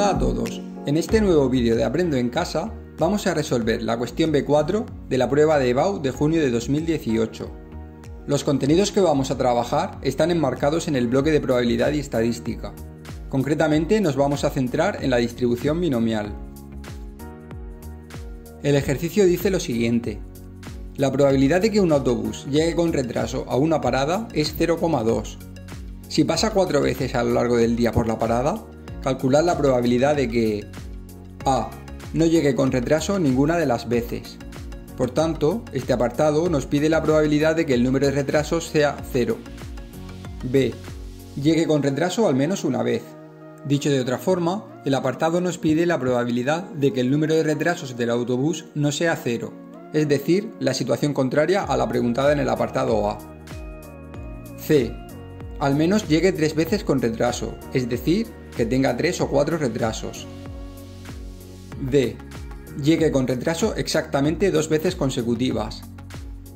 Hola a todos, en este nuevo vídeo de Aprendo en Casa vamos a resolver la cuestión B4 de la prueba de EBAU de junio de 2018. Los contenidos que vamos a trabajar están enmarcados en el bloque de probabilidad y estadística. Concretamente nos vamos a centrar en la distribución binomial. El ejercicio dice lo siguiente. La probabilidad de que un autobús llegue con retraso a una parada es 0,2. Si pasa cuatro veces a lo largo del día por la parada, calcular la probabilidad de que A. No llegue con retraso ninguna de las veces. Por tanto, este apartado nos pide la probabilidad de que el número de retrasos sea 0. B. Llegue con retraso al menos una vez. Dicho de otra forma, el apartado nos pide la probabilidad de que el número de retrasos del autobús no sea 0, es decir, la situación contraria a la preguntada en el apartado A. C. Al menos llegue tres veces con retraso, es decir, que tenga 3 o 4 retrasos. D. Llegue con retraso exactamente dos veces consecutivas.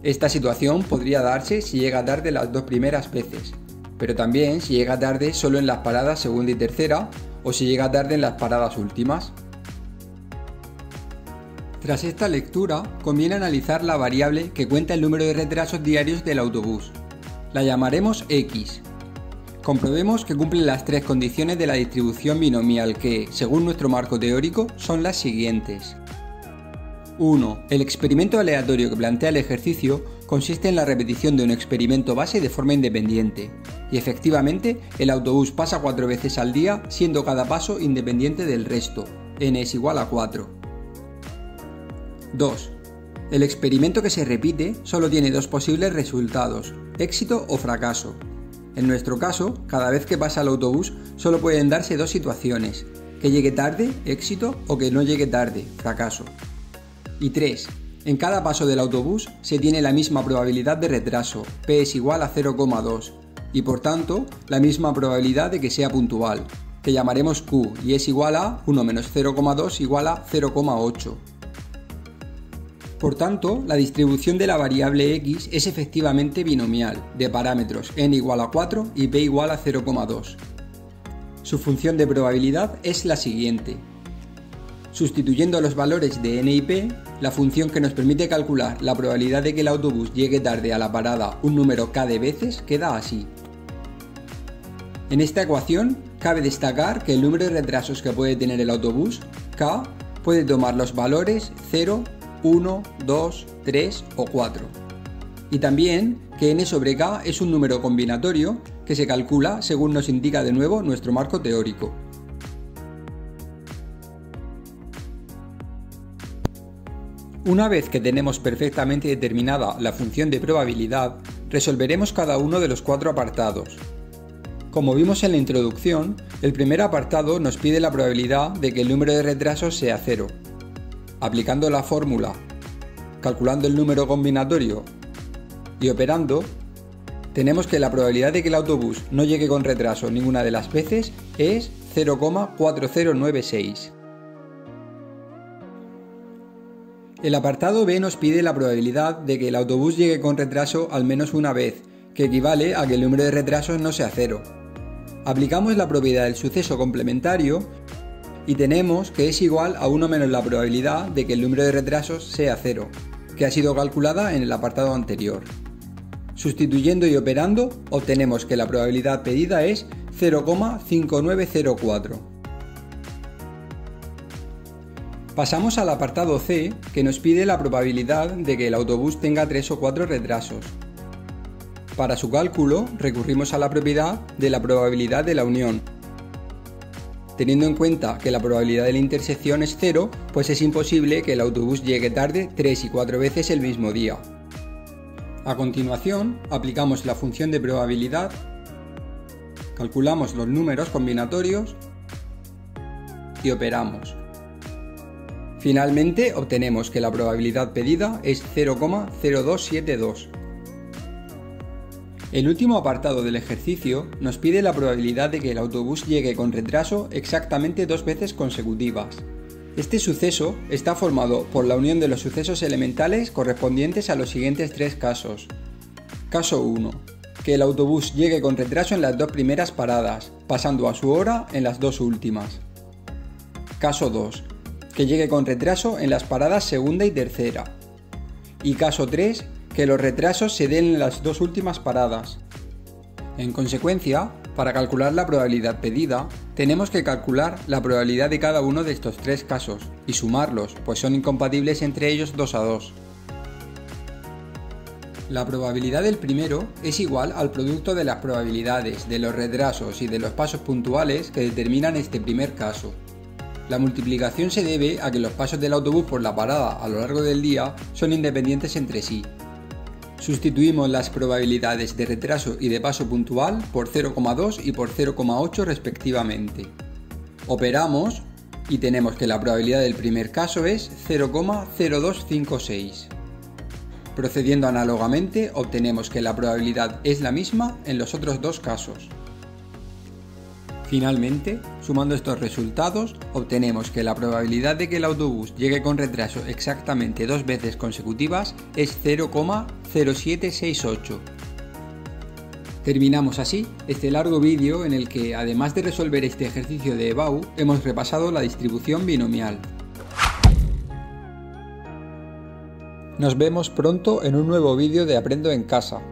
Esta situación podría darse si llega tarde las dos primeras veces, pero también si llega tarde solo en las paradas segunda y tercera o si llega tarde en las paradas últimas. Tras esta lectura, conviene analizar la variable que cuenta el número de retrasos diarios del autobús. La llamaremos X, Comprobemos que cumple las tres condiciones de la distribución binomial que, según nuestro marco teórico, son las siguientes. 1. El experimento aleatorio que plantea el ejercicio consiste en la repetición de un experimento base de forma independiente, y efectivamente el autobús pasa cuatro veces al día siendo cada paso independiente del resto, n es igual a 4. 2. El experimento que se repite solo tiene dos posibles resultados, éxito o fracaso, en nuestro caso, cada vez que pasa el autobús solo pueden darse dos situaciones, que llegue tarde, éxito, o que no llegue tarde, fracaso. Y 3. En cada paso del autobús se tiene la misma probabilidad de retraso, P es igual a 0,2, y por tanto la misma probabilidad de que sea puntual, que llamaremos Q, y es igual a 1 menos 0,2 igual a 0,8. Por tanto, la distribución de la variable x es efectivamente binomial, de parámetros n igual a 4 y p igual a 0,2. Su función de probabilidad es la siguiente. Sustituyendo los valores de n y p, la función que nos permite calcular la probabilidad de que el autobús llegue tarde a la parada un número k de veces queda así. En esta ecuación, cabe destacar que el número de retrasos que puede tener el autobús, k, puede tomar los valores 0, 1, 2, 3 o 4. Y también que n sobre k es un número combinatorio que se calcula según nos indica de nuevo nuestro marco teórico. Una vez que tenemos perfectamente determinada la función de probabilidad, resolveremos cada uno de los cuatro apartados. Como vimos en la introducción, el primer apartado nos pide la probabilidad de que el número de retrasos sea cero, aplicando la fórmula, calculando el número combinatorio y operando, tenemos que la probabilidad de que el autobús no llegue con retraso ninguna de las veces es 0,4096. El apartado B nos pide la probabilidad de que el autobús llegue con retraso al menos una vez, que equivale a que el número de retrasos no sea cero. Aplicamos la propiedad del suceso complementario y tenemos que es igual a 1 menos la probabilidad de que el número de retrasos sea 0, que ha sido calculada en el apartado anterior. Sustituyendo y operando, obtenemos que la probabilidad pedida es 0,5904. Pasamos al apartado C, que nos pide la probabilidad de que el autobús tenga 3 o 4 retrasos. Para su cálculo, recurrimos a la propiedad de la probabilidad de la unión, Teniendo en cuenta que la probabilidad de la intersección es cero, pues es imposible que el autobús llegue tarde 3 y 4 veces el mismo día. A continuación, aplicamos la función de probabilidad, calculamos los números combinatorios y operamos. Finalmente obtenemos que la probabilidad pedida es 0,0272. El último apartado del ejercicio nos pide la probabilidad de que el autobús llegue con retraso exactamente dos veces consecutivas. Este suceso está formado por la unión de los sucesos elementales correspondientes a los siguientes tres casos. Caso 1. Que el autobús llegue con retraso en las dos primeras paradas, pasando a su hora en las dos últimas. Caso 2. Que llegue con retraso en las paradas segunda y tercera. Y caso 3. Que los retrasos se den en las dos últimas paradas. En consecuencia, para calcular la probabilidad pedida, tenemos que calcular la probabilidad de cada uno de estos tres casos y sumarlos, pues son incompatibles entre ellos 2 a 2. La probabilidad del primero es igual al producto de las probabilidades de los retrasos y de los pasos puntuales que determinan este primer caso. La multiplicación se debe a que los pasos del autobús por la parada a lo largo del día son independientes entre sí. Sustituimos las probabilidades de retraso y de paso puntual por 0,2 y por 0,8 respectivamente. Operamos y tenemos que la probabilidad del primer caso es 0,0256. Procediendo análogamente, obtenemos que la probabilidad es la misma en los otros dos casos. Finalmente, sumando estos resultados, obtenemos que la probabilidad de que el autobús llegue con retraso exactamente dos veces consecutivas es 0,0768. Terminamos así este largo vídeo en el que, además de resolver este ejercicio de EBAU, hemos repasado la distribución binomial. Nos vemos pronto en un nuevo vídeo de Aprendo en Casa.